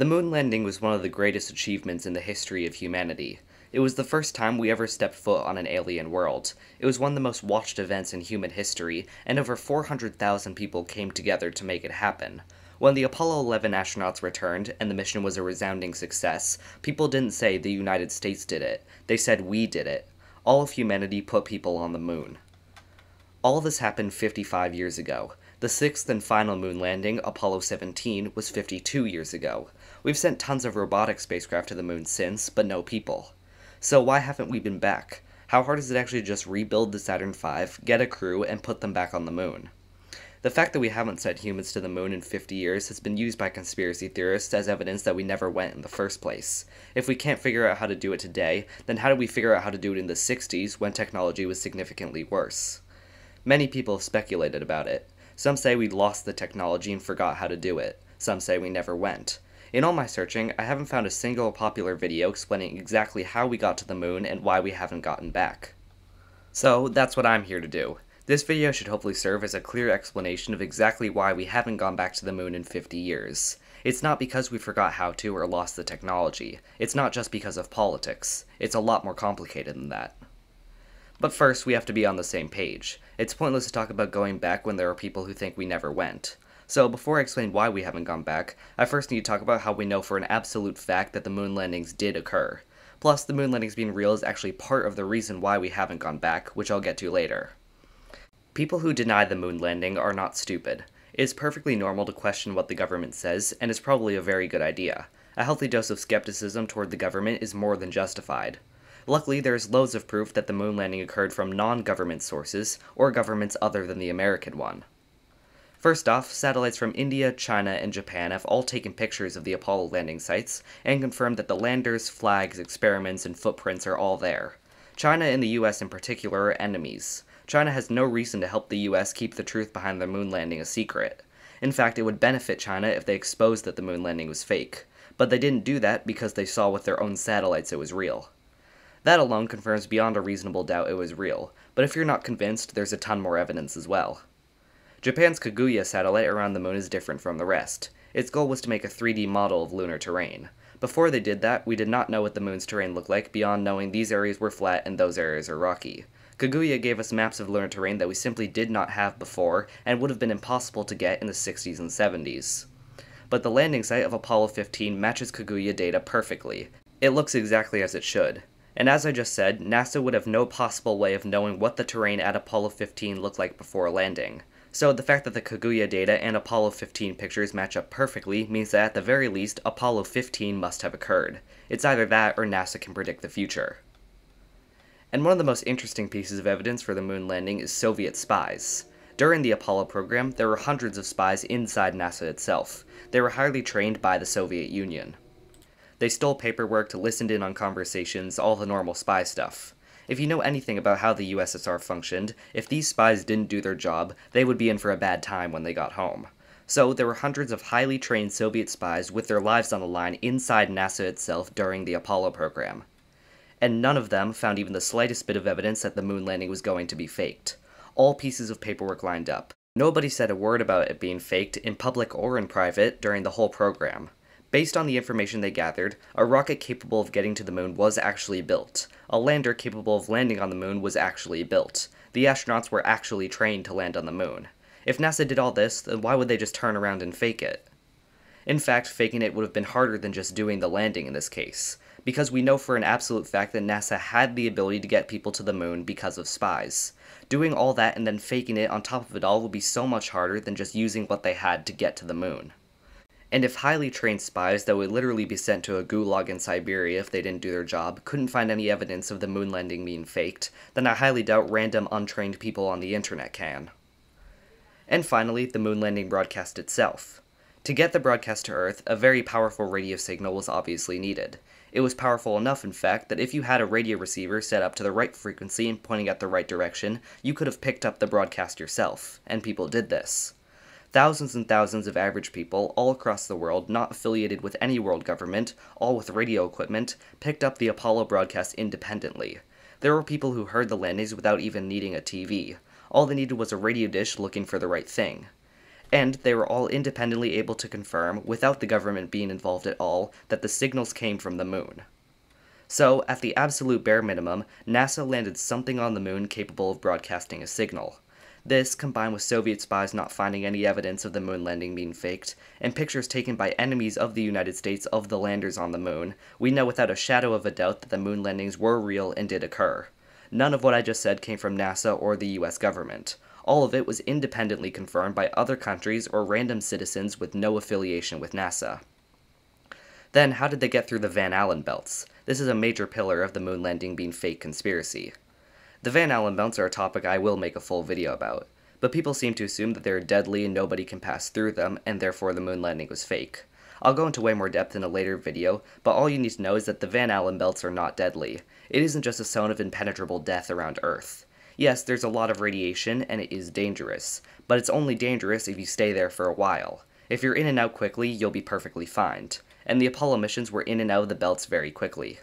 The moon landing was one of the greatest achievements in the history of humanity. It was the first time we ever stepped foot on an alien world. It was one of the most watched events in human history, and over 400,000 people came together to make it happen. When the Apollo 11 astronauts returned and the mission was a resounding success, people didn't say the United States did it, they said we did it. All of humanity put people on the moon. All this happened 55 years ago. The sixth and final moon landing, Apollo 17, was 52 years ago. We've sent tons of robotic spacecraft to the moon since, but no people. So why haven't we been back? How hard is it actually to just rebuild the Saturn V, get a crew, and put them back on the moon? The fact that we haven't sent humans to the moon in 50 years has been used by conspiracy theorists as evidence that we never went in the first place. If we can't figure out how to do it today, then how do we figure out how to do it in the 60s when technology was significantly worse? Many people have speculated about it. Some say we lost the technology and forgot how to do it. Some say we never went. In all my searching, I haven't found a single popular video explaining exactly how we got to the moon and why we haven't gotten back. So, that's what I'm here to do. This video should hopefully serve as a clear explanation of exactly why we haven't gone back to the moon in 50 years. It's not because we forgot how to or lost the technology. It's not just because of politics. It's a lot more complicated than that. But first, we have to be on the same page. It's pointless to talk about going back when there are people who think we never went. So, before I explain why we haven't gone back, I first need to talk about how we know for an absolute fact that the moon landings did occur. Plus, the moon landings being real is actually part of the reason why we haven't gone back, which I'll get to later. People who deny the moon landing are not stupid. It is perfectly normal to question what the government says, and is probably a very good idea. A healthy dose of skepticism toward the government is more than justified. Luckily, there is loads of proof that the moon landing occurred from non government sources, or governments other than the American one. First off, satellites from India, China, and Japan have all taken pictures of the Apollo landing sites and confirmed that the landers, flags, experiments, and footprints are all there. China and the US in particular are enemies. China has no reason to help the US keep the truth behind the moon landing a secret. In fact, it would benefit China if they exposed that the moon landing was fake. But they didn't do that because they saw with their own satellites it was real. That alone confirms beyond a reasonable doubt it was real, but if you're not convinced, there's a ton more evidence as well. Japan's Kaguya satellite around the moon is different from the rest. Its goal was to make a 3D model of lunar terrain. Before they did that, we did not know what the moon's terrain looked like beyond knowing these areas were flat and those areas are rocky. Kaguya gave us maps of lunar terrain that we simply did not have before and would have been impossible to get in the 60s and 70s. But the landing site of Apollo 15 matches Kaguya data perfectly. It looks exactly as it should. And as I just said, NASA would have no possible way of knowing what the terrain at Apollo 15 looked like before landing. So the fact that the Kaguya data and Apollo 15 pictures match up perfectly means that at the very least, Apollo 15 must have occurred. It's either that or NASA can predict the future. And one of the most interesting pieces of evidence for the moon landing is Soviet spies. During the Apollo program, there were hundreds of spies inside NASA itself. They were highly trained by the Soviet Union. They stole paperwork to listen in on conversations, all the normal spy stuff. If you know anything about how the USSR functioned, if these spies didn't do their job, they would be in for a bad time when they got home. So, there were hundreds of highly trained Soviet spies with their lives on the line inside NASA itself during the Apollo program and none of them found even the slightest bit of evidence that the moon landing was going to be faked. All pieces of paperwork lined up. Nobody said a word about it being faked, in public or in private, during the whole program. Based on the information they gathered, a rocket capable of getting to the moon was actually built. A lander capable of landing on the moon was actually built. The astronauts were actually trained to land on the moon. If NASA did all this, then why would they just turn around and fake it? In fact, faking it would have been harder than just doing the landing in this case because we know for an absolute fact that NASA had the ability to get people to the moon because of spies. Doing all that and then faking it on top of it all would be so much harder than just using what they had to get to the moon. And if highly trained spies that would literally be sent to a gulag in Siberia if they didn't do their job couldn't find any evidence of the moon landing being faked, then I highly doubt random untrained people on the internet can. And finally, the moon landing broadcast itself. To get the broadcast to Earth, a very powerful radio signal was obviously needed. It was powerful enough, in fact, that if you had a radio receiver set up to the right frequency and pointing at the right direction, you could have picked up the broadcast yourself, and people did this. Thousands and thousands of average people all across the world, not affiliated with any world government, all with radio equipment, picked up the Apollo broadcast independently. There were people who heard the landings without even needing a TV. All they needed was a radio dish looking for the right thing. And they were all independently able to confirm, without the government being involved at all, that the signals came from the moon. So, at the absolute bare minimum, NASA landed something on the moon capable of broadcasting a signal. This, combined with Soviet spies not finding any evidence of the moon landing being faked, and pictures taken by enemies of the United States of the landers on the moon, we know without a shadow of a doubt that the moon landings were real and did occur. None of what I just said came from NASA or the US government. All of it was independently confirmed by other countries or random citizens with no affiliation with NASA. Then, how did they get through the Van Allen belts? This is a major pillar of the moon landing being fake conspiracy. The Van Allen belts are a topic I will make a full video about, but people seem to assume that they're deadly and nobody can pass through them, and therefore the moon landing was fake. I'll go into way more depth in a later video, but all you need to know is that the Van Allen belts are not deadly. It isn't just a zone of impenetrable death around Earth. Yes, there's a lot of radiation, and it is dangerous, but it's only dangerous if you stay there for a while. If you're in and out quickly, you'll be perfectly fine. And the Apollo missions were in and out of the belts very quickly.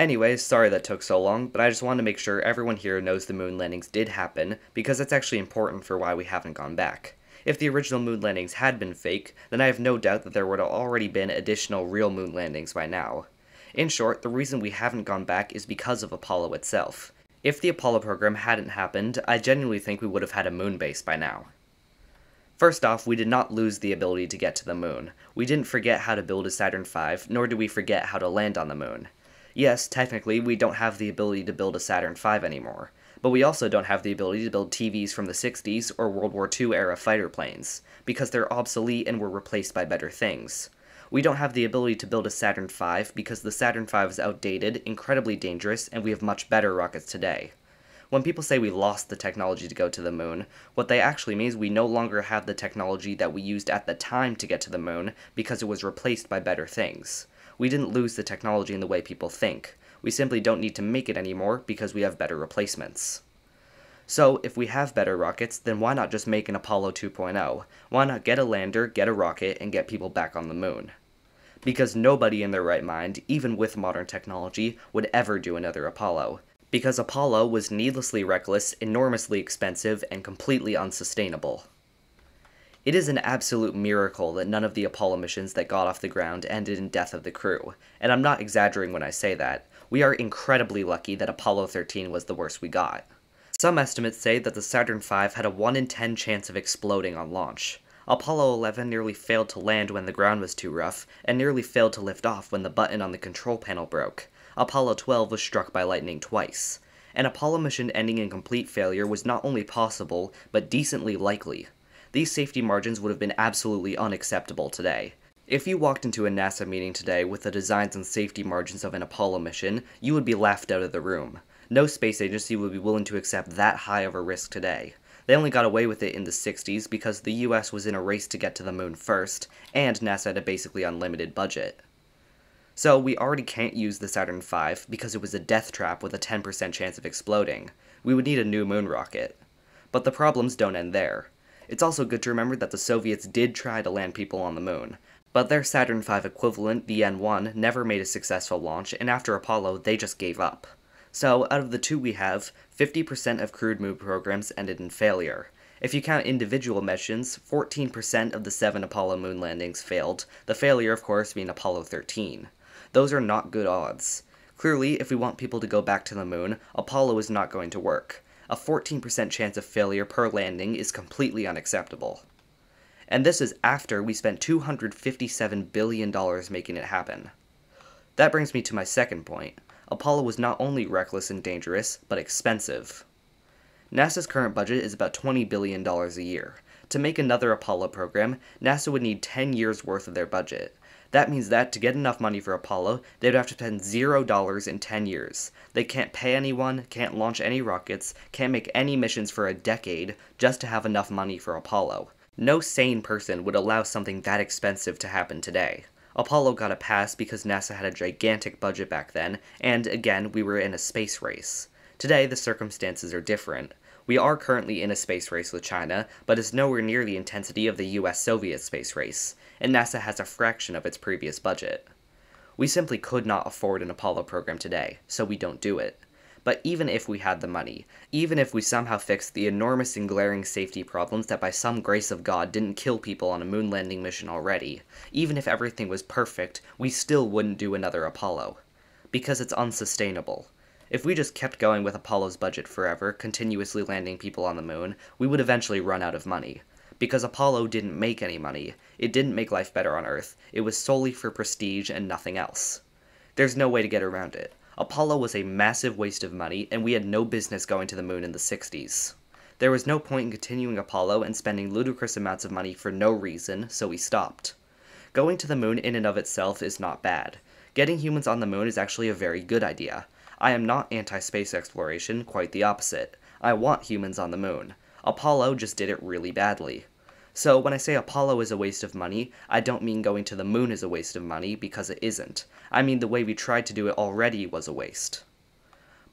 Anyways, sorry that took so long, but I just wanted to make sure everyone here knows the moon landings did happen, because that's actually important for why we haven't gone back. If the original moon landings had been fake, then I have no doubt that there would have already been additional real moon landings by now. In short, the reason we haven't gone back is because of Apollo itself. If the Apollo program hadn't happened, I genuinely think we would have had a moon base by now. First off, we did not lose the ability to get to the moon. We didn't forget how to build a Saturn V, nor did we forget how to land on the moon. Yes, technically, we don't have the ability to build a Saturn V anymore, but we also don't have the ability to build TVs from the 60s or World War II era fighter planes, because they're obsolete and were replaced by better things. We don't have the ability to build a Saturn V because the Saturn V is outdated, incredibly dangerous, and we have much better rockets today. When people say we lost the technology to go to the moon, what they actually mean is we no longer have the technology that we used at the time to get to the moon because it was replaced by better things. We didn't lose the technology in the way people think. We simply don't need to make it anymore because we have better replacements. So, if we have better rockets, then why not just make an Apollo 2.0? Why not get a lander, get a rocket, and get people back on the moon? Because nobody in their right mind, even with modern technology, would ever do another Apollo. Because Apollo was needlessly reckless, enormously expensive, and completely unsustainable. It is an absolute miracle that none of the Apollo missions that got off the ground ended in death of the crew, and I'm not exaggerating when I say that. We are incredibly lucky that Apollo 13 was the worst we got. Some estimates say that the Saturn V had a 1 in 10 chance of exploding on launch. Apollo 11 nearly failed to land when the ground was too rough, and nearly failed to lift off when the button on the control panel broke. Apollo 12 was struck by lightning twice. An Apollo mission ending in complete failure was not only possible, but decently likely these safety margins would have been absolutely unacceptable today. If you walked into a NASA meeting today with the designs and safety margins of an Apollo mission, you would be laughed out of the room. No space agency would be willing to accept that high of a risk today. They only got away with it in the 60s because the US was in a race to get to the moon first, and NASA had a basically unlimited budget. So we already can't use the Saturn V because it was a death trap with a 10% chance of exploding. We would need a new moon rocket. But the problems don't end there. It's also good to remember that the Soviets did try to land people on the moon, but their Saturn V equivalent, the N1, never made a successful launch, and after Apollo, they just gave up. So, out of the two we have, 50% of crewed moon programs ended in failure. If you count individual missions, 14% of the seven Apollo moon landings failed, the failure, of course, being Apollo 13. Those are not good odds. Clearly, if we want people to go back to the moon, Apollo is not going to work a 14% chance of failure per landing is completely unacceptable. And this is after we spent $257 billion making it happen. That brings me to my second point. Apollo was not only reckless and dangerous, but expensive. NASA's current budget is about $20 billion a year. To make another Apollo program, NASA would need 10 years worth of their budget. That means that to get enough money for Apollo, they'd have to spend zero dollars in 10 years. They can't pay anyone, can't launch any rockets, can't make any missions for a decade just to have enough money for Apollo. No sane person would allow something that expensive to happen today. Apollo got a pass because NASA had a gigantic budget back then, and again, we were in a space race. Today, the circumstances are different. We are currently in a space race with China, but it's nowhere near the intensity of the US Soviet space race and NASA has a fraction of its previous budget. We simply could not afford an Apollo program today, so we don't do it. But even if we had the money, even if we somehow fixed the enormous and glaring safety problems that by some grace of God didn't kill people on a moon landing mission already, even if everything was perfect, we still wouldn't do another Apollo. Because it's unsustainable. If we just kept going with Apollo's budget forever, continuously landing people on the moon, we would eventually run out of money. Because Apollo didn't make any money, it didn't make life better on Earth, it was solely for prestige and nothing else. There's no way to get around it. Apollo was a massive waste of money, and we had no business going to the moon in the 60s. There was no point in continuing Apollo and spending ludicrous amounts of money for no reason, so we stopped. Going to the moon in and of itself is not bad. Getting humans on the moon is actually a very good idea. I am not anti-space exploration, quite the opposite. I want humans on the moon. Apollo just did it really badly. So when I say Apollo is a waste of money, I don't mean going to the moon is a waste of money, because it isn't. I mean the way we tried to do it already was a waste.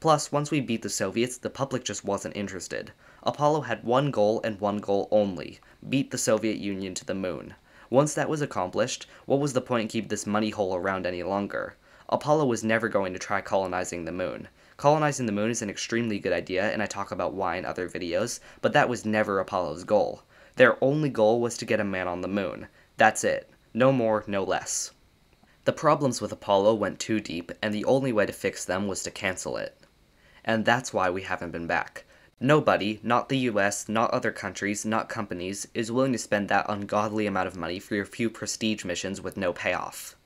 Plus, once we beat the Soviets, the public just wasn't interested. Apollo had one goal and one goal only, beat the Soviet Union to the moon. Once that was accomplished, what was the point in keeping this money hole around any longer? Apollo was never going to try colonizing the moon. Colonizing the moon is an extremely good idea, and I talk about why in other videos, but that was never Apollo's goal. Their only goal was to get a man on the moon. That's it. No more, no less. The problems with Apollo went too deep, and the only way to fix them was to cancel it. And that's why we haven't been back. Nobody, not the US, not other countries, not companies, is willing to spend that ungodly amount of money for a few prestige missions with no payoff.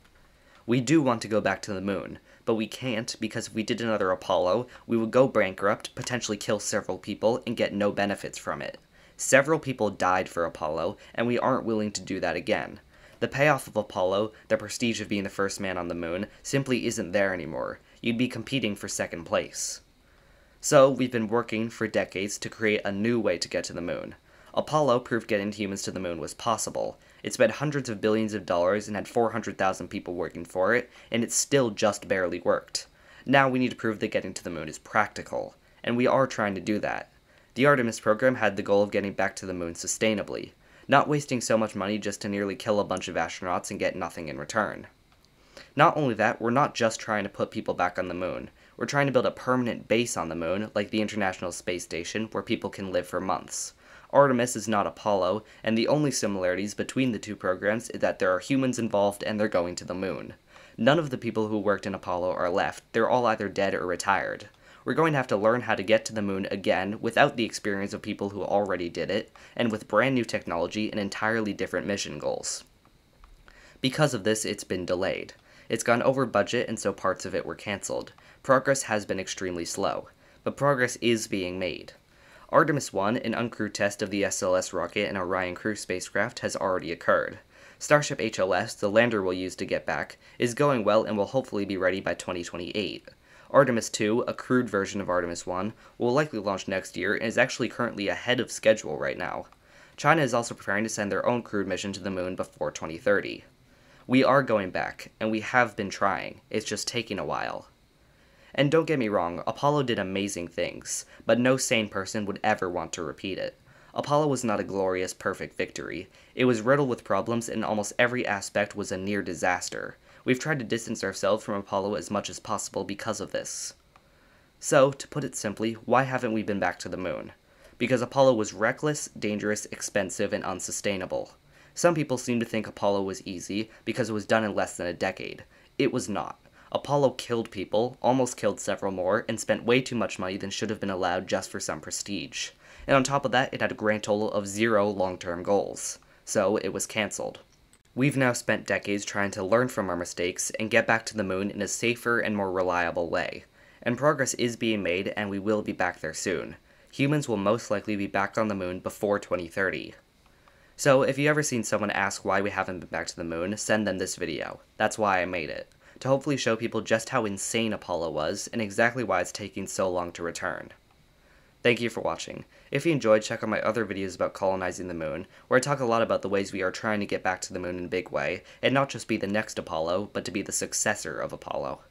We do want to go back to the moon, but we can't because if we did another Apollo, we would go bankrupt, potentially kill several people, and get no benefits from it. Several people died for Apollo, and we aren't willing to do that again. The payoff of Apollo, the prestige of being the first man on the moon, simply isn't there anymore. You'd be competing for second place. So, we've been working for decades to create a new way to get to the moon. Apollo proved getting humans to the moon was possible. It spent hundreds of billions of dollars and had 400,000 people working for it, and it still just barely worked. Now we need to prove that getting to the moon is practical, and we are trying to do that. The Artemis program had the goal of getting back to the moon sustainably, not wasting so much money just to nearly kill a bunch of astronauts and get nothing in return. Not only that, we're not just trying to put people back on the moon. We're trying to build a permanent base on the moon, like the International Space Station, where people can live for months. Artemis is not Apollo, and the only similarities between the two programs is that there are humans involved and they're going to the moon. None of the people who worked in Apollo are left, they're all either dead or retired. We're going to have to learn how to get to the moon again without the experience of people who already did it, and with brand new technology and entirely different mission goals. Because of this, it's been delayed. It's gone over budget, and so parts of it were cancelled. Progress has been extremely slow, but progress is being made. Artemis 1, an uncrewed test of the SLS rocket and Orion crew spacecraft, has already occurred. Starship HLS, the lander we'll use to get back, is going well and will hopefully be ready by 2028. Artemis 2, a crewed version of Artemis 1, will likely launch next year and is actually currently ahead of schedule right now. China is also preparing to send their own crewed mission to the moon before 2030. We are going back, and we have been trying, it's just taking a while. And don't get me wrong, Apollo did amazing things, but no sane person would ever want to repeat it. Apollo was not a glorious, perfect victory. It was riddled with problems, and almost every aspect was a near disaster. We've tried to distance ourselves from Apollo as much as possible because of this. So, to put it simply, why haven't we been back to the moon? Because Apollo was reckless, dangerous, expensive, and unsustainable. Some people seem to think Apollo was easy because it was done in less than a decade. It was not. Apollo killed people, almost killed several more, and spent way too much money than should have been allowed just for some prestige. And on top of that, it had a grand total of zero long-term goals. So, it was cancelled. We've now spent decades trying to learn from our mistakes and get back to the moon in a safer and more reliable way. And progress is being made, and we will be back there soon. Humans will most likely be back on the moon before 2030. So, if you ever seen someone ask why we haven't been back to the moon, send them this video. That's why I made it to hopefully show people just how insane Apollo was and exactly why it's taking so long to return. Thank you for watching. If you enjoyed, check out my other videos about colonizing the moon, where I talk a lot about the ways we are trying to get back to the moon in a big way, and not just be the next Apollo, but to be the successor of Apollo.